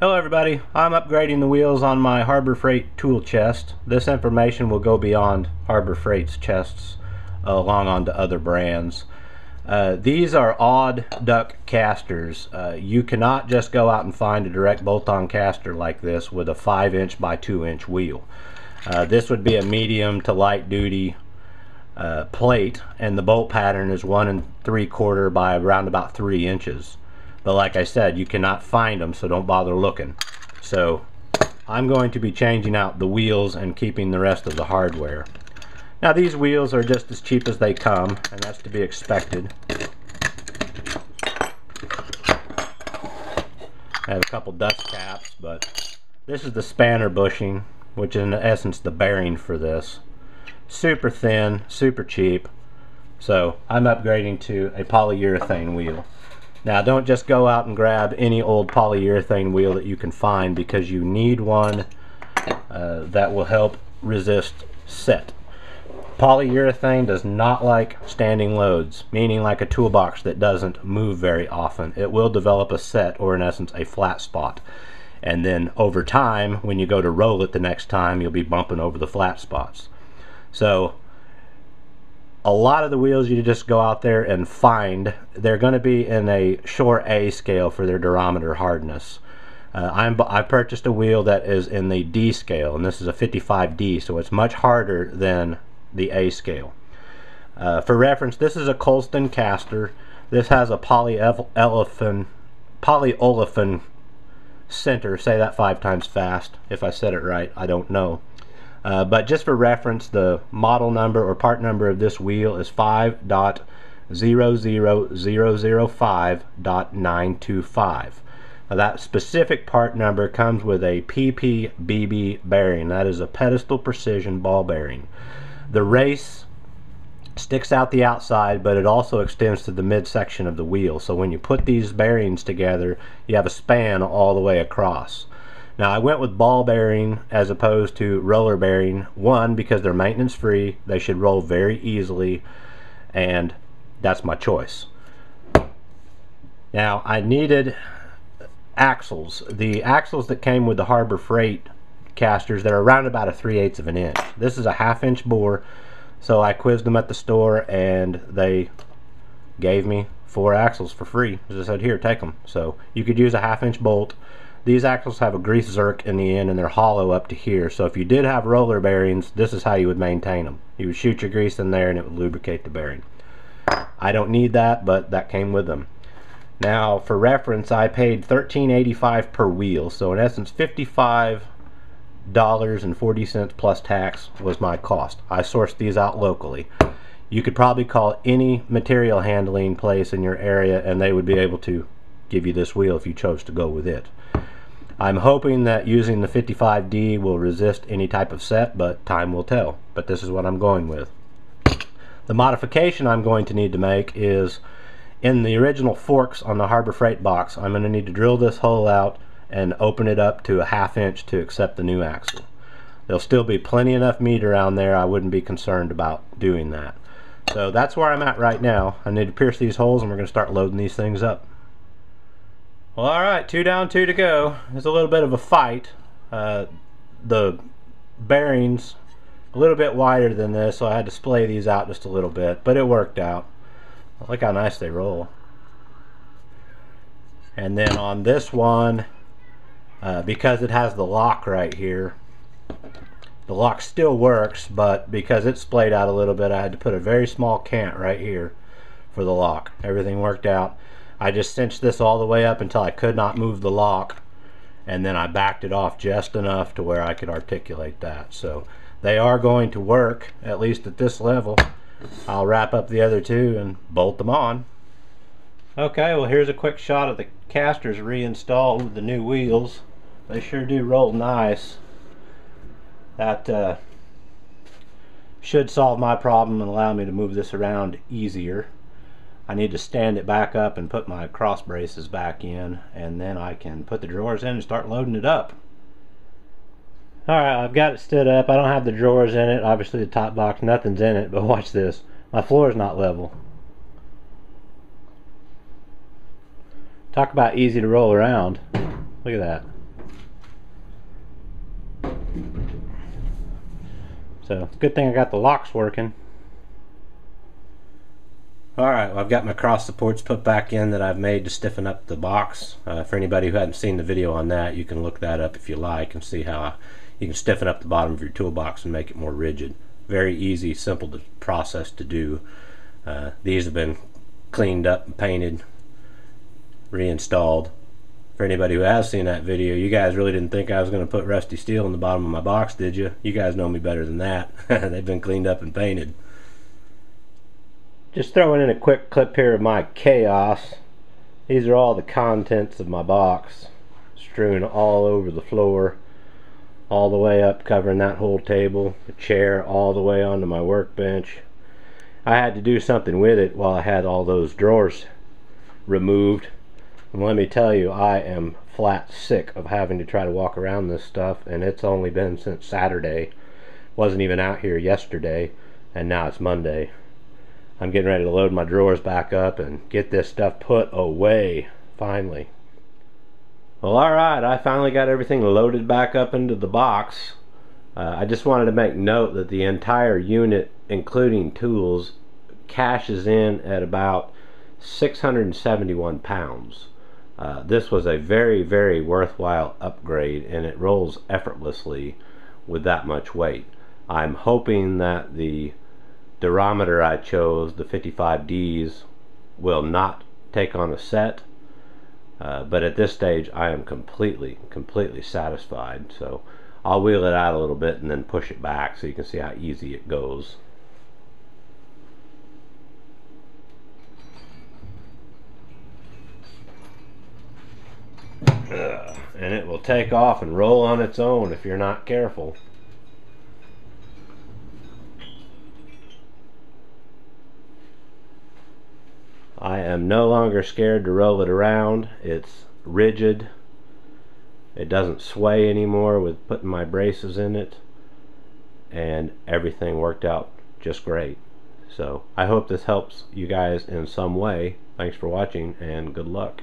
Hello everybody, I'm upgrading the wheels on my Harbor Freight tool chest. This information will go beyond Harbor Freight's chests uh, along onto other brands. Uh, these are odd duck casters. Uh, you cannot just go out and find a direct bolt-on caster like this with a 5 inch by 2 inch wheel. Uh, this would be a medium to light duty uh, plate and the bolt pattern is one and three quarter by around about three inches. But like I said, you cannot find them, so don't bother looking. So I'm going to be changing out the wheels and keeping the rest of the hardware. Now these wheels are just as cheap as they come, and that's to be expected. I have a couple dust caps, but this is the spanner bushing, which is in essence the bearing for this. Super thin, super cheap. So I'm upgrading to a polyurethane wheel. Now don't just go out and grab any old polyurethane wheel that you can find because you need one uh, that will help resist set. Polyurethane does not like standing loads, meaning like a toolbox that doesn't move very often. It will develop a set or in essence a flat spot. And then over time, when you go to roll it the next time, you'll be bumping over the flat spots. So a lot of the wheels you just go out there and find they're going to be in a Shore A scale for their durometer hardness. Uh, I'm, I purchased a wheel that is in the D scale and this is a 55D so it's much harder than the A scale. Uh, for reference this is a Colson caster. This has a polyolefin polyolefin center. Say that five times fast. If I said it right, I don't know. Uh, but just for reference, the model number or part number of this wheel is 5.00005.925. Now that specific part number comes with a PPBB bearing. That is a pedestal precision ball bearing. The race sticks out the outside, but it also extends to the midsection of the wheel. So when you put these bearings together, you have a span all the way across. Now I went with ball bearing as opposed to roller bearing. One, because they're maintenance free, they should roll very easily, and that's my choice. Now I needed axles. The axles that came with the Harbor Freight casters, they're around about a 3 eighths of an inch. This is a half inch bore, so I quizzed them at the store and they gave me four axles for free. As I said, here, take them. So you could use a half inch bolt these axles have a grease zerk in the end and they're hollow up to here. So if you did have roller bearings, this is how you would maintain them. You would shoot your grease in there and it would lubricate the bearing. I don't need that, but that came with them. Now, for reference, I paid $13.85 per wheel. So in essence, $55.40 plus tax was my cost. I sourced these out locally. You could probably call any material handling place in your area and they would be able to give you this wheel if you chose to go with it. I'm hoping that using the 55D will resist any type of set, but time will tell. But this is what I'm going with. The modification I'm going to need to make is in the original forks on the Harbor Freight box, I'm going to need to drill this hole out and open it up to a half inch to accept the new axle. There'll still be plenty enough meat around there, I wouldn't be concerned about doing that. So that's where I'm at right now. I need to pierce these holes and we're going to start loading these things up. Well, all right, two down, two to go. It's a little bit of a fight. Uh, the bearings a little bit wider than this, so I had to splay these out just a little bit, but it worked out. Look how nice they roll. And then on this one, uh, because it has the lock right here, the lock still works, but because it's splayed out a little bit, I had to put a very small cant right here for the lock. Everything worked out. I just cinched this all the way up until I could not move the lock and then I backed it off just enough to where I could articulate that. So they are going to work, at least at this level. I'll wrap up the other two and bolt them on. Okay, well here's a quick shot of the casters reinstalled with the new wheels. They sure do roll nice. That uh, should solve my problem and allow me to move this around easier. I need to stand it back up and put my cross braces back in and then I can put the drawers in and start loading it up. Alright, I've got it stood up. I don't have the drawers in it. Obviously the top box, nothing's in it, but watch this. My floor is not level. Talk about easy to roll around. Look at that. So, good thing I got the locks working. Alright, well I've got my cross supports put back in that I've made to stiffen up the box. Uh, for anybody who hadn't seen the video on that, you can look that up if you like and see how you can stiffen up the bottom of your toolbox and make it more rigid. Very easy, simple to process to do. Uh, these have been cleaned up painted, reinstalled. For anybody who has seen that video, you guys really didn't think I was going to put rusty steel in the bottom of my box, did you? You guys know me better than that. They've been cleaned up and painted. Just throwing in a quick clip here of my chaos. These are all the contents of my box strewn all over the floor all the way up covering that whole table the chair all the way onto my workbench. I had to do something with it while I had all those drawers removed. And let me tell you I am flat sick of having to try to walk around this stuff and it's only been since Saturday. Wasn't even out here yesterday and now it's Monday I'm getting ready to load my drawers back up and get this stuff put away finally. Well alright I finally got everything loaded back up into the box. Uh, I just wanted to make note that the entire unit including tools cashes in at about 671 pounds. Uh, this was a very very worthwhile upgrade and it rolls effortlessly with that much weight. I'm hoping that the durometer I chose the 55Ds will not take on a set uh, but at this stage I am completely completely satisfied. So I'll wheel it out a little bit and then push it back so you can see how easy it goes. And it will take off and roll on its own if you're not careful I am no longer scared to roll it around. It's rigid. It doesn't sway anymore with putting my braces in it. And everything worked out just great. So I hope this helps you guys in some way. Thanks for watching and good luck.